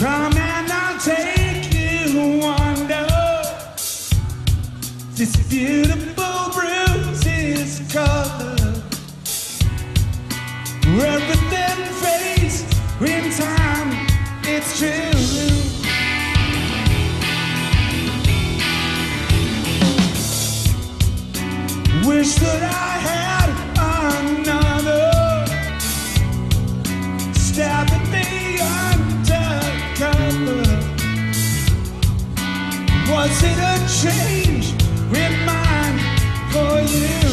Come and I'll take you to wonder. This beautiful bruise's color. Everything fades in time. It's true. Wish that I had. was it a change in mind for you?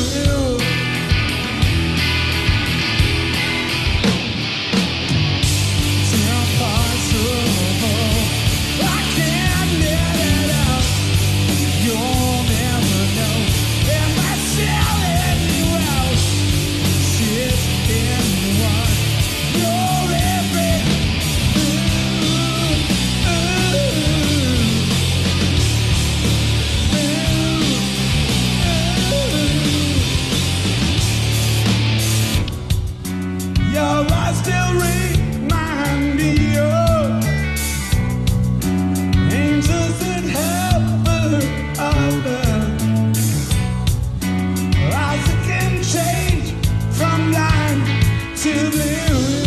to blue.